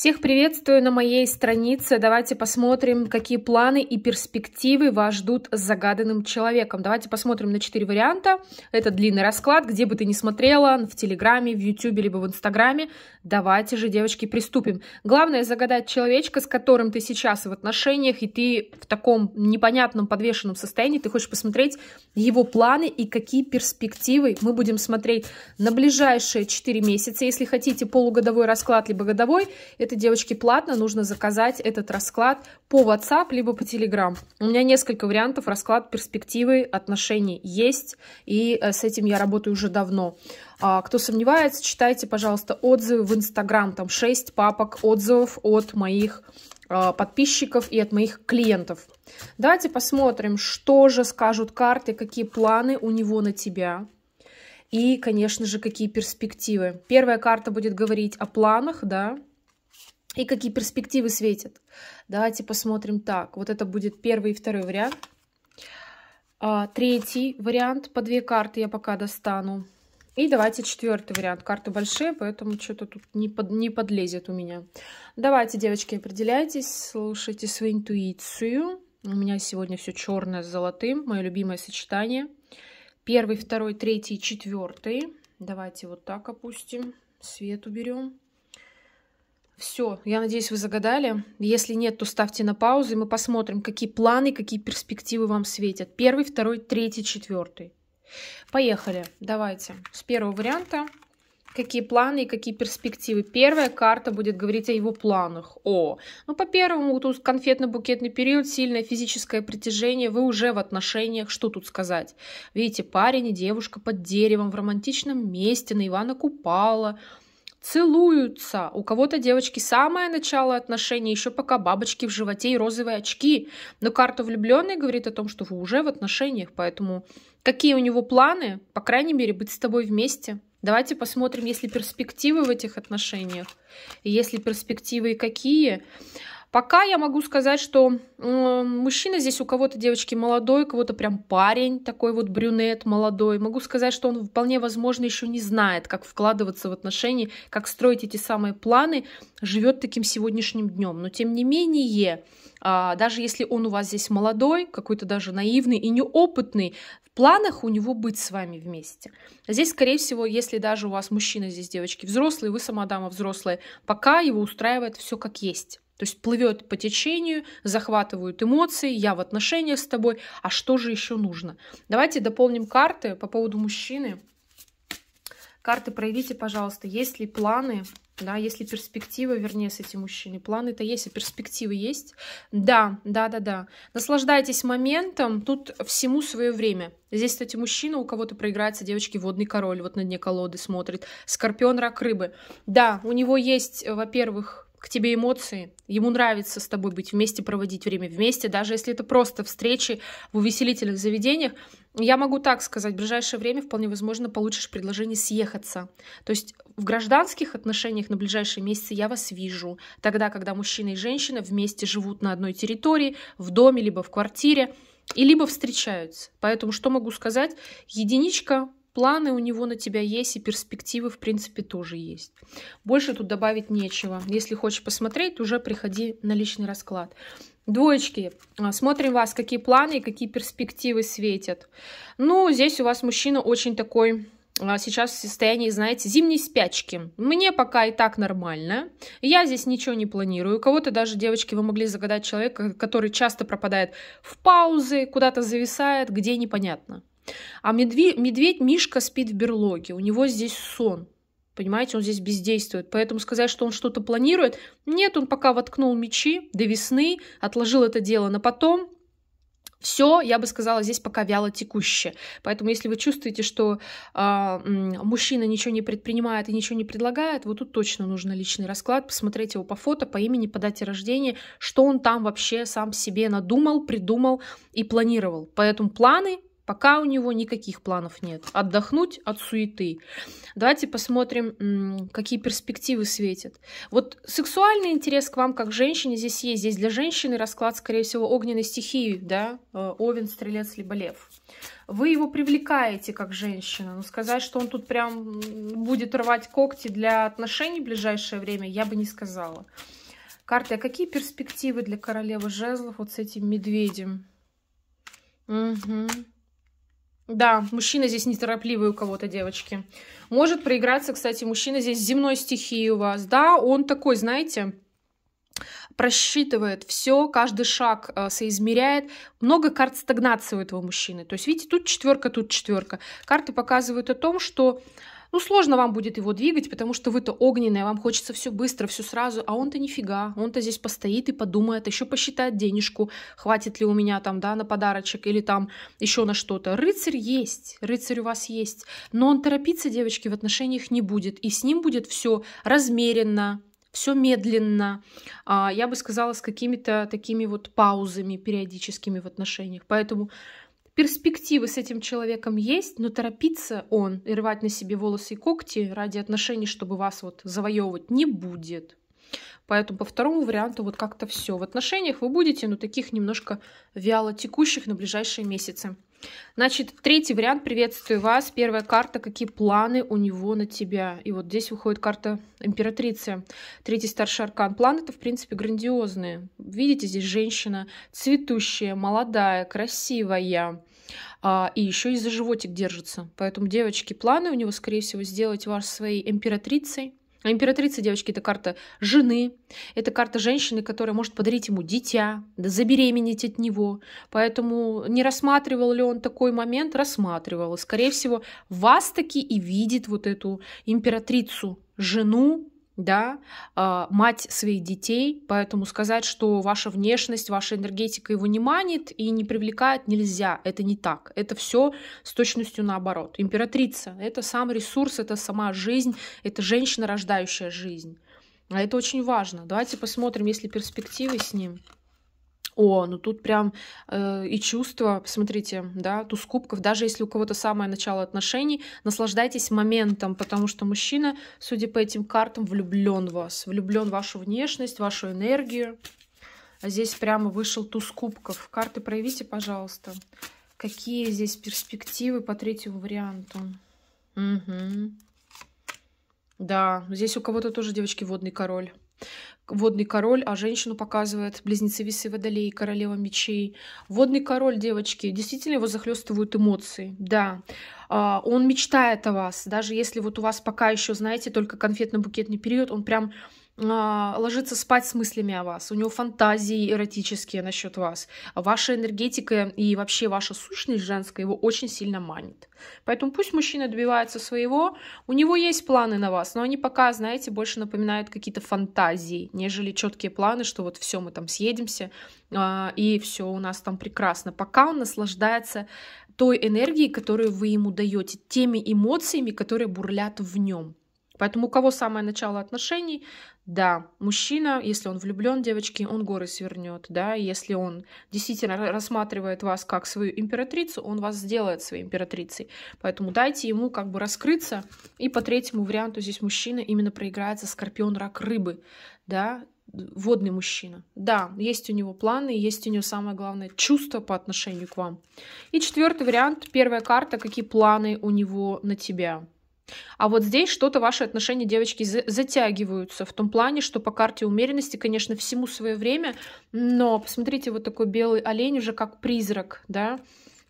Всех приветствую на моей странице. Давайте посмотрим, какие планы и перспективы вас ждут с загаданным человеком. Давайте посмотрим на четыре варианта. Это длинный расклад, где бы ты ни смотрела, в Телеграме, в Ютубе, либо в Инстаграме. Давайте же, девочки, приступим. Главное загадать человечка, с которым ты сейчас в отношениях, и ты в таком непонятном подвешенном состоянии, ты хочешь посмотреть его планы и какие перспективы. Мы будем смотреть на ближайшие 4 месяца. Если хотите полугодовой расклад, либо годовой, девочки, платно. Нужно заказать этот расклад по WhatsApp, либо по Telegram. У меня несколько вариантов. Расклад перспективы отношений есть. И э, с этим я работаю уже давно. А, кто сомневается, читайте, пожалуйста, отзывы в Instagram. Там 6 папок отзывов от моих а, подписчиков и от моих клиентов. Давайте посмотрим, что же скажут карты, какие планы у него на тебя. И, конечно же, какие перспективы. Первая карта будет говорить о планах, да, и какие перспективы светят. Давайте посмотрим так. Вот это будет первый и второй вариант. А, третий вариант. По две карты я пока достану. И давайте четвертый вариант. Карты большие, поэтому что-то тут не, под, не подлезет у меня. Давайте, девочки, определяйтесь, слушайте свою интуицию. У меня сегодня все черное с золотым. Мое любимое сочетание. Первый, второй, третий, четвертый. Давайте вот так опустим. Свет уберем. Все, я надеюсь, вы загадали. Если нет, то ставьте на паузу, и мы посмотрим, какие планы, какие перспективы вам светят. Первый, второй, третий, четвертый. Поехали. Давайте. С первого варианта. Какие планы и какие перспективы? Первая карта будет говорить о его планах. О, ну по первому тут конфетно-букетный период, сильное физическое притяжение, вы уже в отношениях, что тут сказать? Видите, парень и девушка под деревом в романтичном месте, на Ивана Купала, целуются. У кого-то девочки самое начало отношений, еще пока бабочки в животе и розовые очки. Но карта влюбленной говорит о том, что вы уже в отношениях, поэтому какие у него планы, по крайней мере, быть с тобой вместе. Давайте посмотрим, есть ли перспективы в этих отношениях. Если перспективы и какие. Пока я могу сказать, что э, мужчина здесь у кого-то девочки молодой, у кого-то прям парень, такой вот брюнет молодой. Могу сказать, что он вполне возможно еще не знает, как вкладываться в отношения, как строить эти самые планы, живет таким сегодняшним днем. Но тем не менее, э, даже если он у вас здесь молодой, какой-то даже наивный и неопытный, в планах у него быть с вами вместе. Здесь, скорее всего, если даже у вас мужчина здесь девочки взрослые, вы сама дама взрослая, пока его устраивает все как есть. То есть плывет по течению, захватывают эмоции, я в отношениях с тобой, а что же еще нужно? Давайте дополним карты по поводу мужчины. Карты проявите, пожалуйста, есть ли планы, да, есть ли перспективы, вернее, с этим мужчиной. Планы-то есть, а перспективы есть. Да, да, да, да. Наслаждайтесь моментом, тут всему свое время. Здесь, кстати, мужчина, у кого-то проиграется, девочки, водный король, вот на дне колоды смотрит. Скорпион, рак, рыбы. Да, у него есть, во-первых, к тебе эмоции, ему нравится с тобой быть вместе, проводить время вместе, даже если это просто встречи в увеселительных заведениях, я могу так сказать, в ближайшее время вполне возможно получишь предложение съехаться. То есть в гражданских отношениях на ближайшие месяцы я вас вижу, тогда, когда мужчина и женщина вместе живут на одной территории, в доме, либо в квартире, и либо встречаются. Поэтому что могу сказать? Единичка Планы у него на тебя есть, и перспективы, в принципе, тоже есть. Больше тут добавить нечего. Если хочешь посмотреть, уже приходи на личный расклад. Двоечки, а, смотрим вас, какие планы и какие перспективы светят. Ну, здесь у вас мужчина очень такой а, сейчас в состоянии, знаете, зимней спячки. Мне пока и так нормально. Я здесь ничего не планирую. Кого-то даже, девочки, вы могли загадать человека, который часто пропадает в паузы, куда-то зависает, где непонятно. А медведь, медведь Мишка спит в берлоге, у него здесь сон. Понимаете, он здесь бездействует. Поэтому сказать, что он что-то планирует, нет, он пока воткнул мечи до весны, отложил это дело на потом, все, я бы сказала, здесь пока вяло текущее. Поэтому, если вы чувствуете, что э, мужчина ничего не предпринимает и ничего не предлагает, вот тут точно нужно личный расклад, посмотреть его по фото, по имени, по дате рождения, что он там вообще сам себе надумал, придумал и планировал. Поэтому планы Пока у него никаких планов нет. Отдохнуть от суеты. Давайте посмотрим, какие перспективы светят. Вот сексуальный интерес к вам как женщине здесь есть. Здесь для женщины расклад, скорее всего, огненной стихии, да, э, овен, стрелец, либо лев. Вы его привлекаете как женщина. Но сказать, что он тут прям будет рвать когти для отношений в ближайшее время, я бы не сказала. Карты, а какие перспективы для королевы жезлов вот с этим медведем? Угу. Да, мужчина здесь неторопливый у кого-то, девочки. Может проиграться, кстати, мужчина здесь земной стихии у вас. Да, он такой, знаете, просчитывает все, каждый шаг э, соизмеряет. Много карт стагнации у этого мужчины. То есть, видите, тут четверка, тут четверка. Карты показывают о том, что ну, сложно вам будет его двигать, потому что вы-то огненная, вам хочется все быстро, все сразу, а он-то нифига, он-то здесь постоит и подумает, еще посчитает денежку, хватит ли у меня там, да, на подарочек или там еще на что-то. Рыцарь есть, рыцарь у вас есть, но он торопиться, девочки, в отношениях не будет, и с ним будет все размеренно, все медленно, а, я бы сказала, с какими-то такими вот паузами периодическими в отношениях. Поэтому перспективы с этим человеком есть, но торопиться он и рвать на себе волосы и когти ради отношений, чтобы вас вот завоевывать, не будет. Поэтому по второму варианту вот как-то все. В отношениях вы будете, но таких немножко вяло текущих на ближайшие месяцы. Значит, третий вариант. Приветствую вас. Первая карта. Какие планы у него на тебя? И вот здесь выходит карта императрицы. Третий старший аркан. Планы-то, в принципе, грандиозные. Видите, здесь женщина цветущая, молодая, красивая. А, и еще и за животик держится. Поэтому, девочки, планы у него, скорее всего, сделать вас своей императрицей. А императрица, девочки, это карта жены, это карта женщины, которая может подарить ему дитя, да забеременеть от него. Поэтому не рассматривал ли он такой момент? Рассматривал. И, скорее всего, вас таки и видит вот эту императрицу, жену, да, а, мать своих детей, поэтому сказать, что ваша внешность, ваша энергетика его не манит и не привлекает, нельзя. Это не так. Это все с точностью наоборот. Императрица — это сам ресурс, это сама жизнь, это женщина, рождающая жизнь. А это очень важно. Давайте посмотрим, есть ли перспективы с ним. О, ну тут прям э, и чувство, посмотрите, да, туз кубков, даже если у кого-то самое начало отношений, наслаждайтесь моментом, потому что мужчина, судя по этим картам, влюблен в вас, влюблен в вашу внешность, вашу энергию. А здесь прямо вышел туз кубков. Карты проявите, пожалуйста. Какие здесь перспективы по третьему варианту? Угу. Да, здесь у кого-то тоже, девочки, водный король водный король, а женщину показывает близнецы весы водолей, королева мечей. Водный король, девочки, действительно его захлестывают эмоции, да. А, он мечтает о вас, даже если вот у вас пока еще, знаете, только конфетно-букетный период, он прям ложится спать с мыслями о вас, у него фантазии эротические насчет вас, ваша энергетика и вообще ваша сущность женская его очень сильно манит. Поэтому пусть мужчина добивается своего, у него есть планы на вас, но они пока, знаете, больше напоминают какие-то фантазии, нежели четкие планы, что вот все, мы там съедемся, а, и все у нас там прекрасно. Пока он наслаждается той энергией, которую вы ему даете, теми эмоциями, которые бурлят в нем. Поэтому у кого самое начало отношений, да, мужчина, если он влюблен, девочки, он горы свернет, да, если он действительно рассматривает вас как свою императрицу, он вас сделает своей императрицей. Поэтому дайте ему как бы раскрыться. И по третьему варианту здесь мужчина именно проиграется скорпион, рак, рыбы, да, водный мужчина. Да, есть у него планы, есть у него самое главное чувство по отношению к вам. И четвертый вариант, первая карта, какие планы у него на тебя. А вот здесь что-то ваши отношения, девочки, затягиваются в том плане, что по карте умеренности, конечно, всему свое время, но посмотрите, вот такой белый олень уже как призрак, да,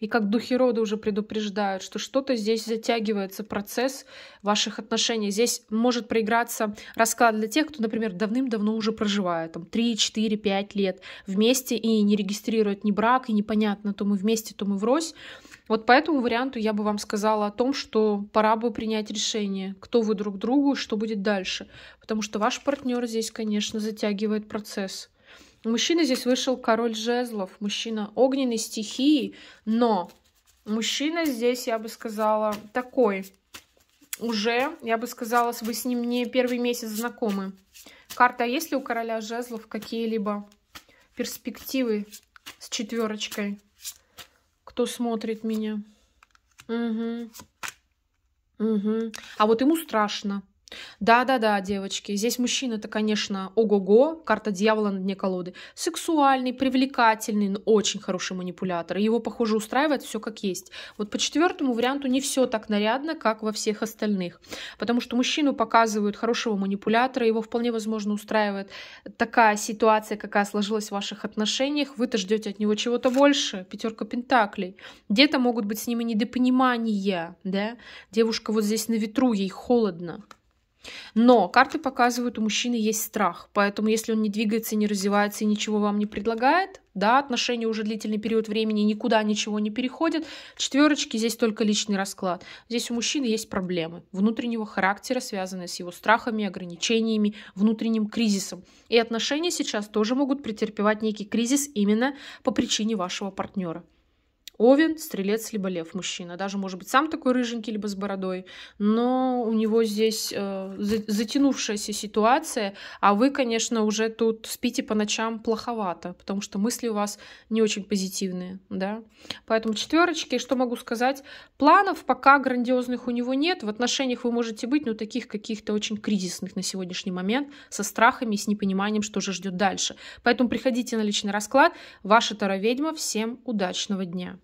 и как духи рода уже предупреждают, что что-то здесь затягивается, процесс ваших отношений. Здесь может проиграться расклад для тех, кто, например, давным-давно уже проживает, там, 3, 4, 5 лет вместе и не регистрирует ни брак, и непонятно, то мы вместе, то мы врозь. Вот по этому варианту я бы вам сказала о том, что пора бы принять решение, кто вы друг другу и что будет дальше. Потому что ваш партнер здесь, конечно, затягивает процесс. Мужчина здесь вышел король жезлов, мужчина огненной стихии, но мужчина здесь, я бы сказала, такой. Уже, я бы сказала, вы с ним не первый месяц знакомы. Карта, а есть ли у короля жезлов какие-либо перспективы с четверочкой? кто смотрит меня. Угу. Угу. А вот ему страшно. Да-да-да, девочки, здесь мужчина-то, конечно, ого-го, карта дьявола на дне колоды. Сексуальный, привлекательный, но очень хороший манипулятор. Его, похоже, устраивает все как есть. Вот по четвертому варианту не все так нарядно, как во всех остальных. Потому что мужчину показывают хорошего манипулятора, его вполне возможно устраивает такая ситуация, какая сложилась в ваших отношениях. Вы-то ждете от него чего-то больше. Пятерка пентаклей. Где-то могут быть с ними недопонимания, да? Девушка вот здесь на ветру, ей холодно. Но карты показывают, у мужчины есть страх. Поэтому, если он не двигается, не развивается и ничего вам не предлагает, да, отношения уже длительный период времени никуда ничего не переходят, четверочки здесь только личный расклад. Здесь у мужчины есть проблемы внутреннего характера, связанные с его страхами, ограничениями, внутренним кризисом. И отношения сейчас тоже могут претерпевать некий кризис именно по причине вашего партнера. Овен, стрелец, либо лев мужчина. Даже, может быть, сам такой рыженький, либо с бородой. Но у него здесь э, затянувшаяся ситуация, а вы, конечно, уже тут спите по ночам плоховато, потому что мысли у вас не очень позитивные, да. Поэтому четверочки, что могу сказать? Планов пока грандиозных у него нет. В отношениях вы можете быть, но таких каких-то очень кризисных на сегодняшний момент, со страхами с непониманием, что же ждет дальше. Поэтому приходите на личный расклад. Ваша Таро-ведьма. Всем удачного дня!